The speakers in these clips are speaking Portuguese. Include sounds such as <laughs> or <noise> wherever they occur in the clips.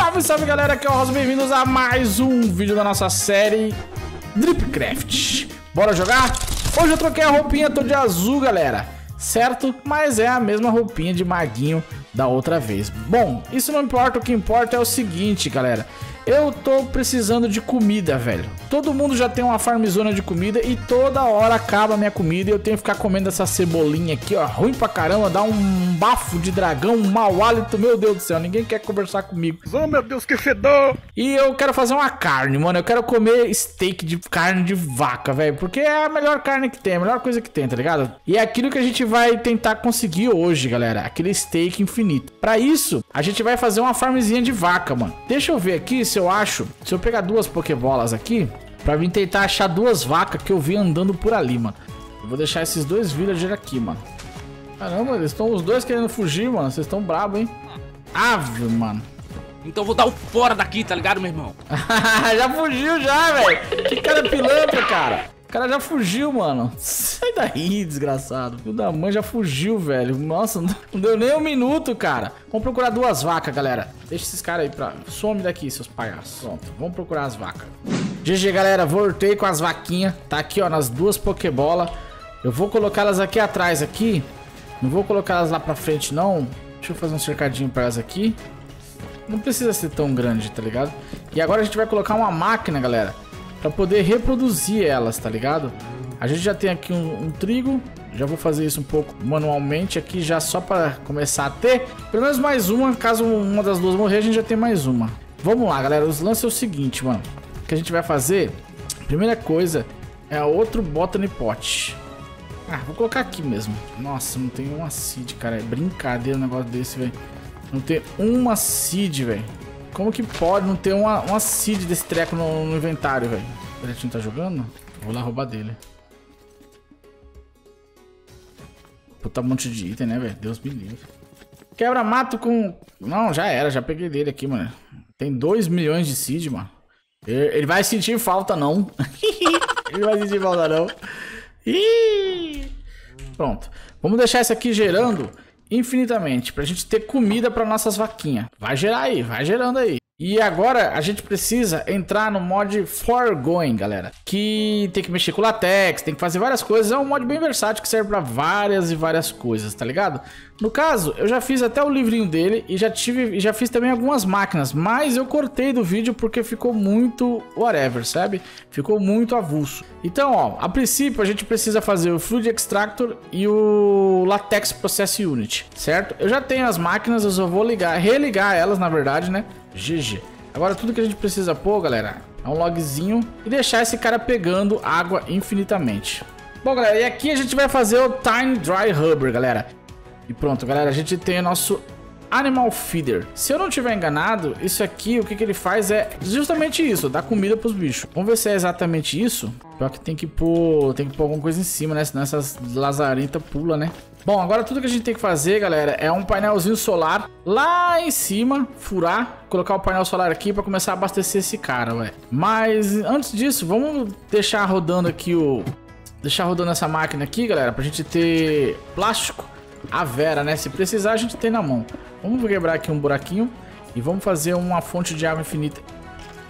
Salve, salve galera, aqui é o Rosa, bem-vindos a mais um vídeo da nossa série Dripcraft. Bora jogar? Hoje eu troquei a roupinha, tô de azul galera, certo? Mas é a mesma roupinha de maguinho da outra vez. Bom, isso não importa, o que importa é o seguinte galera eu tô precisando de comida, velho. Todo mundo já tem uma farmzona de comida e toda hora acaba a minha comida e eu tenho que ficar comendo essa cebolinha aqui, ó. Ruim pra caramba, dá um bafo de dragão, um mau hálito, meu Deus do céu. Ninguém quer conversar comigo. Oh, meu Deus, que fedor! E eu quero fazer uma carne, mano. Eu quero comer steak de carne de vaca, velho. Porque é a melhor carne que tem, a melhor coisa que tem, tá ligado? E é aquilo que a gente vai tentar conseguir hoje, galera. Aquele steak infinito. Pra isso, a gente vai fazer uma farmzinha de vaca, mano. Deixa eu ver aqui se eu acho, se eu pegar duas pokebolas aqui, pra vir tentar achar duas vacas que eu vi andando por ali, mano. Eu vou deixar esses dois villagers aqui, mano. Caramba, eles estão os dois querendo fugir, mano. Vocês estão bravos, hein? Ave, mano. Então eu vou dar o fora daqui, tá ligado, meu irmão? <laughs> já fugiu já, velho. Que cara pilantra, cara. O cara já fugiu, mano. Sai daí, desgraçado. O da mãe já fugiu, velho. Nossa, não deu nem um minuto, cara. Vamos procurar duas vacas, galera. Deixa esses caras aí pra... Some daqui, seus palhaços. Pronto, vamos procurar as vacas. GG, galera. Voltei com as vaquinhas. Tá aqui, ó, nas duas pokebola. Eu vou colocá-las aqui atrás, aqui. Não vou colocá-las lá pra frente, não. Deixa eu fazer um cercadinho pra elas aqui. Não precisa ser tão grande, tá ligado? E agora a gente vai colocar uma máquina, galera para poder reproduzir elas, tá ligado? A gente já tem aqui um, um, trigo, já vou fazer isso um pouco manualmente aqui já só para começar a ter pelo menos mais uma, caso uma das duas morrer a gente já tem mais uma. Vamos lá, galera, os lances é o seguinte, mano, o que a gente vai fazer, primeira coisa é outro botany pot. Ah, vou colocar aqui mesmo. Nossa, não tem uma seed, cara, é brincadeira um negócio desse, velho. Não tem uma seed, velho. Como que pode não ter uma, uma seed desse treco no, no inventário, velho? O Beretinho tá jogando? Vou lá roubar dele. Puta um monte de item, né, velho? Deus me livre. Quebra-mato com... Não, já era. Já peguei dele aqui, mano. Tem 2 milhões de seed, mano. Ele vai sentir falta, não. Ele vai sentir falta, não. <laughs> Pronto. Vamos deixar isso aqui gerando infinitamente pra gente ter comida para nossas vaquinhas. Vai gerar aí, vai gerando aí. E agora a gente precisa entrar no mod Foregoing, galera. Que tem que mexer com latex, tem que fazer várias coisas. É um mod bem versátil que serve para várias e várias coisas, tá ligado? No caso, eu já fiz até o livrinho dele e já tive, já fiz também algumas máquinas, mas eu cortei do vídeo porque ficou muito whatever, sabe? Ficou muito avulso. Então, ó, a princípio a gente precisa fazer o Fluid Extractor e o Latex Process Unit, certo? Eu já tenho as máquinas, eu só vou ligar, religar elas, na verdade, né? GG. Agora tudo que a gente precisa pôr, galera, é um logzinho e deixar esse cara pegando água infinitamente. Bom, galera, e aqui a gente vai fazer o Tiny Dry Hubber, galera. E pronto, galera, a gente tem o nosso Animal Feeder. Se eu não tiver enganado, isso aqui, o que, que ele faz é justamente isso, dar comida pros bichos. Vamos ver se é exatamente isso. Pior que tem que pôr, tem que pôr alguma coisa em cima, né? Senão essas lazarentas pula, né? Bom, agora tudo que a gente tem que fazer, galera, é um painelzinho solar lá em cima, furar, colocar o painel solar aqui para começar a abastecer esse cara, velho. Mas antes disso, vamos deixar rodando aqui o... Deixar rodando essa máquina aqui, galera, pra gente ter plástico a Vera, né? Se precisar, a gente tem na mão. Vamos quebrar aqui um buraquinho e vamos fazer uma fonte de água infinita.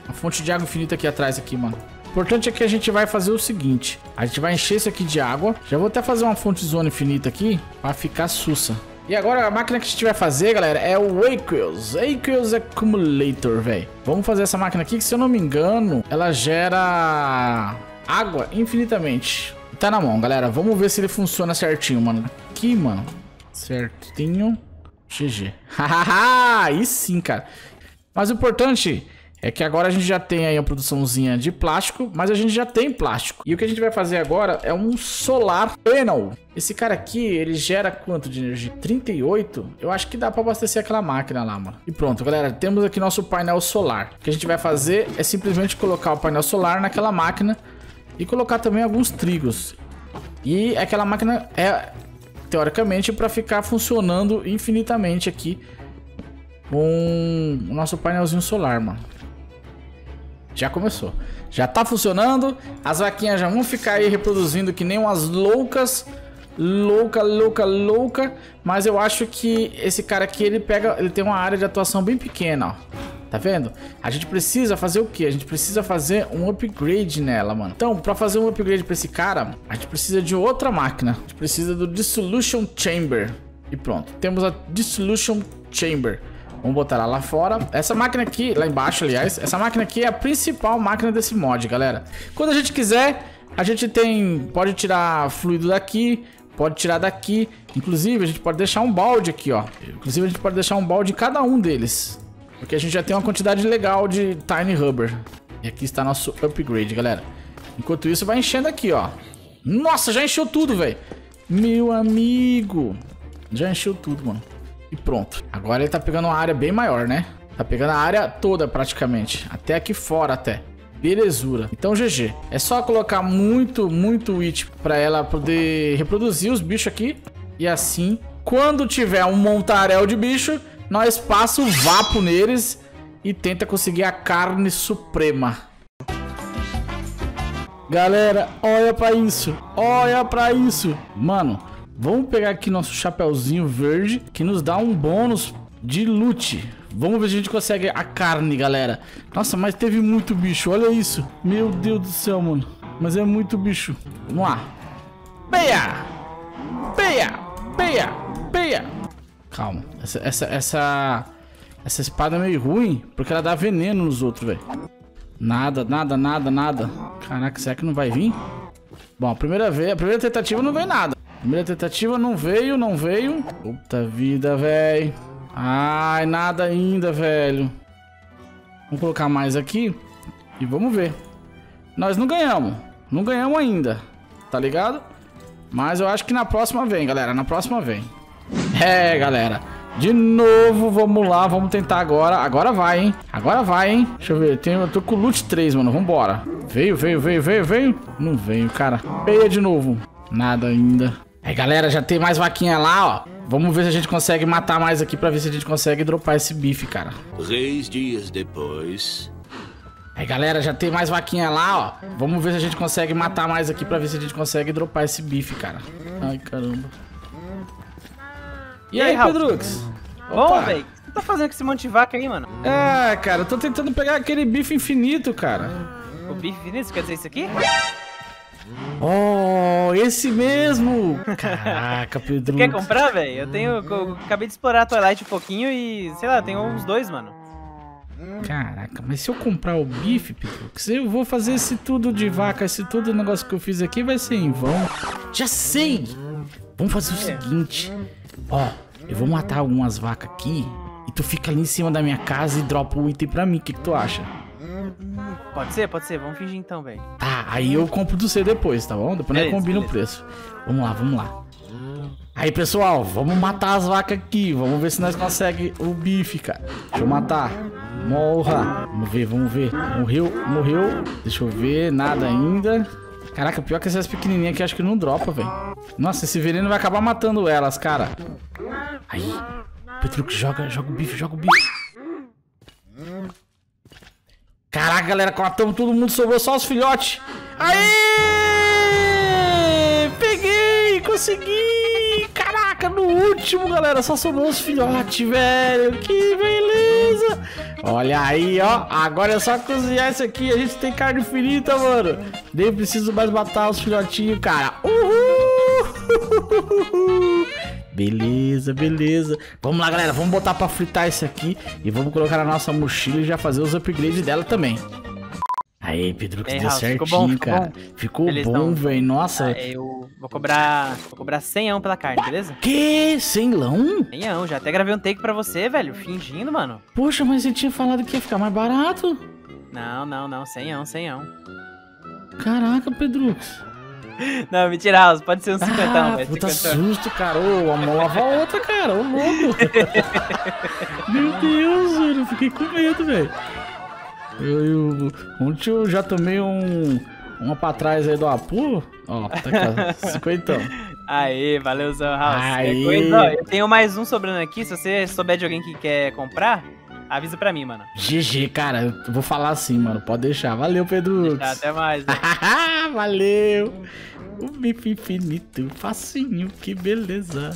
Uma fonte de água infinita aqui atrás, aqui, mano. O importante é que a gente vai fazer o seguinte. A gente vai encher isso aqui de água. Já vou até fazer uma fonte zona infinita aqui para ficar sussa. E agora a máquina que a gente vai fazer, galera, é o Aqueous. Aqueous Accumulator, velho. Vamos fazer essa máquina aqui que, se eu não me engano, ela gera água infinitamente. Tá na mão, galera. Vamos ver se ele funciona certinho, mano. Aqui, mano. Certinho. GG. <laughs> Hahaha, aí sim, cara. Mas o importante é que agora a gente já tem aí a produçãozinha de plástico, mas a gente já tem plástico. E o que a gente vai fazer agora é um solar panel. Esse cara aqui, ele gera quanto de energia? 38? Eu acho que dá para abastecer aquela máquina lá, mano. E pronto, galera, temos aqui nosso painel solar. O que a gente vai fazer é simplesmente colocar o painel solar naquela máquina e colocar também alguns trigos. E aquela máquina é teoricamente, para ficar funcionando infinitamente aqui com o nosso painelzinho solar, mano. Já começou. Já tá funcionando. As vaquinhas já vão ficar aí reproduzindo que nem umas loucas. Louca, louca, louca. Mas eu acho que esse cara aqui, ele pega... Ele tem uma área de atuação bem pequena, ó. Tá vendo? A gente precisa fazer o quê? A gente precisa fazer um upgrade nela, mano. Então, pra fazer um upgrade pra esse cara, a gente precisa de outra máquina. A gente precisa do Dissolution Chamber. E pronto. Temos a Dissolution Chamber. Vamos botar ela lá fora. Essa máquina aqui, lá embaixo, aliás, essa máquina aqui é a principal máquina desse mod, galera. Quando a gente quiser, a gente tem... Pode tirar fluido daqui, pode tirar daqui. Inclusive, a gente pode deixar um balde aqui, ó. Inclusive, a gente pode deixar um balde em cada um deles. Porque a gente já tem uma quantidade legal de Tiny Rubber. E aqui está nosso upgrade, galera. Enquanto isso, vai enchendo aqui, ó. Nossa, já encheu tudo, velho. Meu amigo. Já encheu tudo, mano. E pronto. Agora ele tá pegando uma área bem maior, né? Tá pegando a área toda praticamente. Até aqui fora até. Belezura. Então, GG. É só colocar muito, muito witch pra ela poder reproduzir os bichos aqui. E assim, quando tiver um montaréu de bicho, nós passa o vapo neles e tenta conseguir a carne suprema. Galera, olha pra isso. Olha pra isso. Mano, vamos pegar aqui nosso chapéuzinho verde que nos dá um bônus de loot. Vamos ver se a gente consegue a carne, galera. Nossa, mas teve muito bicho. Olha isso. Meu Deus do céu, mano. Mas é muito bicho. Vamos lá. Peia! Peia! Peia! Peia! Calma. Essa, essa, essa, essa espada é meio ruim, porque ela dá veneno nos outros, velho. Nada, nada, nada, nada. Caraca, será que não vai vir? Bom, a primeira vez, a primeira tentativa não veio nada. Primeira tentativa não veio, não veio. Puta vida, velho. Ai, nada ainda, velho. Vamos colocar mais aqui e vamos ver. Nós não ganhamos. Não ganhamos ainda. Tá ligado? Mas eu acho que na próxima vem, galera. Na próxima vem. <laughs> É, galera. De novo, vamos lá, vamos tentar agora. Agora vai, hein? Agora vai, hein? Deixa eu ver. Tem, eu tô com o loot 3, mano. Vambora. Veio, veio, veio, veio, veio. Não veio, cara. Peia de novo. Nada ainda. Aí, galera, já tem mais vaquinha lá, ó. Vamos ver se a gente consegue matar mais aqui pra ver se a gente consegue dropar esse bife, cara. Três dias depois. Aí, galera, já tem mais vaquinha lá, ó. Vamos ver se a gente consegue matar mais aqui pra ver se a gente consegue dropar esse bife, cara. Ai, caramba. E, E aí, aí, Raul? Pedrux? Bom, Opa. velho. O que você tá fazendo com esse monte de vaca aí, mano? Ah, cara, eu tô tentando pegar aquele bife infinito, cara. O bife finito, quer dizer isso aqui? Oh, esse mesmo! Caraca, Pedro. Quer comprar, velho? Eu tenho. Eu acabei de explorar a Twilight um pouquinho e, sei lá, tenho uns dois, mano. Caraca, mas se eu comprar o bife, Pedro, se eu vou fazer esse tudo de vaca, esse tudo negócio que eu fiz aqui vai ser em vão. Já sei! Vamos fazer o seguinte. Ó, eu vou matar algumas vacas aqui e tu fica ali em cima da minha casa e dropa o item pra mim. O que, que tu acha? Pode ser, pode ser. Vamos fingir então, velho. Tá, aí eu compro do C depois, tá bom? Depois nós Beleza, combina o preço. Vamos lá, vamos lá. Aí, pessoal, vamos matar as vacas aqui. Vamos ver se nós conseguimos o bife, cara. Deixa eu matar. Morra. Vamos ver, vamos ver. Morreu, morreu. Deixa eu ver, nada ainda. Caraca, pior que essas pequenininhas aqui, acho que não dropa, velho. Nossa, esse veneno vai acabar matando elas, cara. Aí, Petruc, joga, joga o bife, joga o bife. Caraca, galera, matamos todo mundo, sobrou só os filhotes. Aê! Peguei, consegui! Caraca, no último, galera, só sobrou os filhotes, velho. Que beleza! Olha aí, ó. Agora é só cozinhar isso aqui. A gente tem carne infinita, mano. Nem preciso mais matar os filhotinhos, cara. Uhul! <laughs> Beleza, beleza. Vamos lá, galera. Vamos botar pra fritar esse aqui. E vamos colocar na nossa mochila e já fazer os upgrades dela também. Aí, Pedro, que Ei, deu Raul, ficou certinho, bom, ficou cara. bom. Ficou Beleza, bom, então. velho. Nossa. Ah, eu vou cobrar. Vou cobrar 100 pela carne, beleza? Que? Sem lão? 100 já até gravei um take pra você, velho. Fingindo, mano. Poxa, mas você tinha falado que ia ficar mais barato. Não, não, não. 100 100 Caraca, Pedrux. <laughs> Não, mentira, House. Pode ser um 50, ah, velho. puta 50. susto, cara. Ô, a mão lava a outra, cara. Ô, louco. <laughs> Meu Deus, velho. Eu fiquei com medo, velho. Eu, eu, ontem eu já tomei um... Uma pra trás aí do Apu. Ó, tá aqui, ó. <laughs> Cinquentão. Aê, valeuzão, House. Aê. É coisa, ó, eu tenho mais um sobrando aqui. Se você souber de alguém que quer comprar, avisa pra mim, mano. GG, cara. Eu vou falar assim, mano. Pode deixar. Valeu, Pedrux. Tá, até mais, né? <laughs> Valeu! O bife infinito, facinho, que beleza.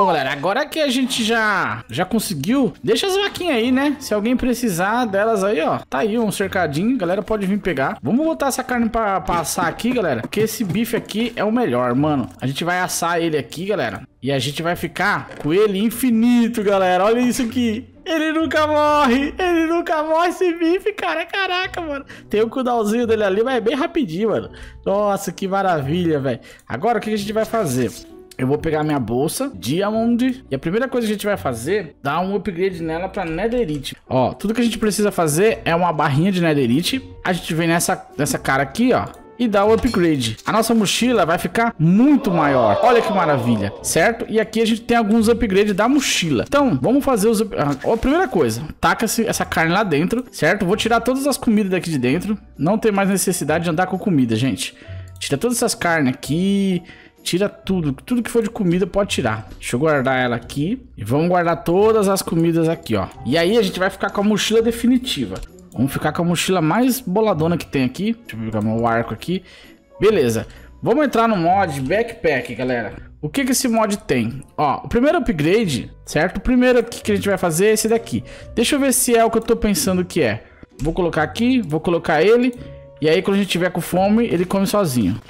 Bom, galera, agora que a gente já, já conseguiu, deixa as vaquinhas aí, né? Se alguém precisar delas aí, ó, tá aí um cercadinho, galera pode vir pegar. Vamos botar essa carne pra, pra assar aqui, galera, porque esse bife aqui é o melhor, mano. A gente vai assar ele aqui, galera, e a gente vai ficar com ele infinito, galera. Olha isso aqui. Ele nunca morre, ele nunca morre esse bife, cara, caraca, mano. Tem o cooldownzinho dele ali, mas é bem rapidinho, mano. Nossa, que maravilha, velho. Agora, o que a gente vai fazer? Eu vou pegar minha bolsa, Diamond, e a primeira coisa que a gente vai fazer, dar um upgrade nela pra Netherite. Ó, tudo que a gente precisa fazer é uma barrinha de Netherite. A gente vem nessa, nessa cara aqui, ó, e dá o upgrade. A nossa mochila vai ficar muito maior. Olha que maravilha, certo? E aqui a gente tem alguns upgrades da mochila. Então, vamos fazer os... A primeira coisa, taca essa carne lá dentro, certo? Vou tirar todas as comidas daqui de dentro. Não tem mais necessidade de andar com comida, gente. Tira todas essas carnes aqui... Tira tudo, tudo que for de comida pode tirar. Deixa eu guardar ela aqui. E vamos guardar todas as comidas aqui, ó. E aí a gente vai ficar com a mochila definitiva. Vamos ficar com a mochila mais boladona que tem aqui. Deixa eu pegar meu arco aqui. Beleza. Vamos entrar no mod Backpack, galera. O que que esse mod tem? Ó, o primeiro upgrade, certo? O primeiro que a gente vai fazer é esse daqui. Deixa eu ver se é o que eu tô pensando que é. Vou colocar aqui, vou colocar ele. E aí quando a gente tiver com fome, ele come sozinho.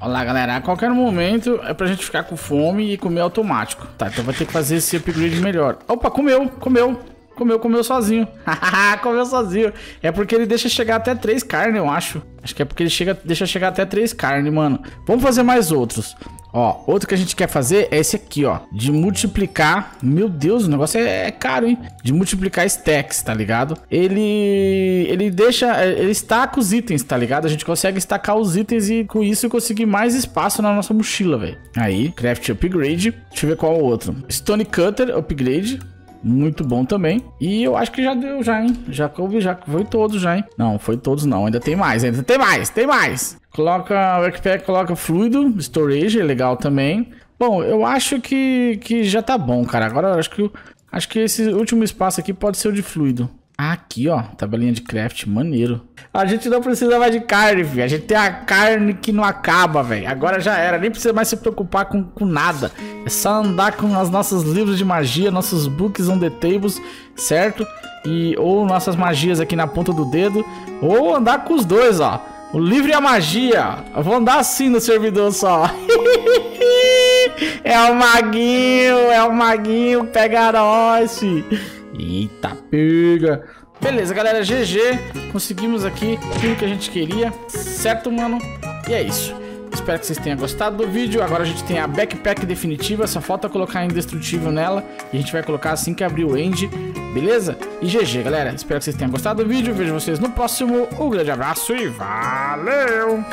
Olha lá, galera, a qualquer momento é pra gente ficar com fome e comer automático. Tá, então vai ter que fazer esse upgrade melhor. Opa, comeu, comeu. Comeu, comeu sozinho. <laughs> comeu sozinho. É porque ele deixa chegar até três carnes, eu acho. Acho que é porque ele chega, deixa chegar até três carnes, mano. Vamos fazer mais outros. Ó, outro que a gente quer fazer é esse aqui, ó. De multiplicar. Meu Deus, o negócio é, é caro, hein? De multiplicar stacks, tá ligado? Ele. Ele deixa. Ele estaca os itens, tá ligado? A gente consegue estacar os itens e com isso conseguir mais espaço na nossa mochila, velho. Aí, craft upgrade. Deixa eu ver qual é o outro. Stone Cutter upgrade muito bom também. E eu acho que já deu já, hein? Já coube, já foi todos já, hein? Não, foi todos não, ainda tem mais, ainda tem mais, tem mais. Coloca o backpack, coloca fluido, storage, é legal também. Bom, eu acho que, que já tá bom, cara. Agora eu acho que, acho que esse último espaço aqui pode ser o de fluido. Aqui, ó, tabelinha de craft, maneiro. A gente não precisa mais de carne, velho. A gente tem a carne que não acaba, velho. Agora já era, nem precisa mais se preocupar com, com nada. É só andar com os nossos livros de magia, nossos books on the tables, certo? E ou nossas magias aqui na ponta do dedo, ou andar com os dois, ó. O livro e a magia. Vou andar assim no servidor só. <laughs> é o maguinho, é o maguinho, pega nós. Eita, pega. Beleza, galera, GG. Conseguimos aqui tudo que a gente queria. Certo, mano? E é isso. Espero que vocês tenham gostado do vídeo. Agora a gente tem a backpack definitiva. Só falta colocar indestrutível nela. E a gente vai colocar assim que abrir o end. Beleza? E GG, galera. Espero que vocês tenham gostado do vídeo. Vejo vocês no próximo. Um grande abraço e valeu!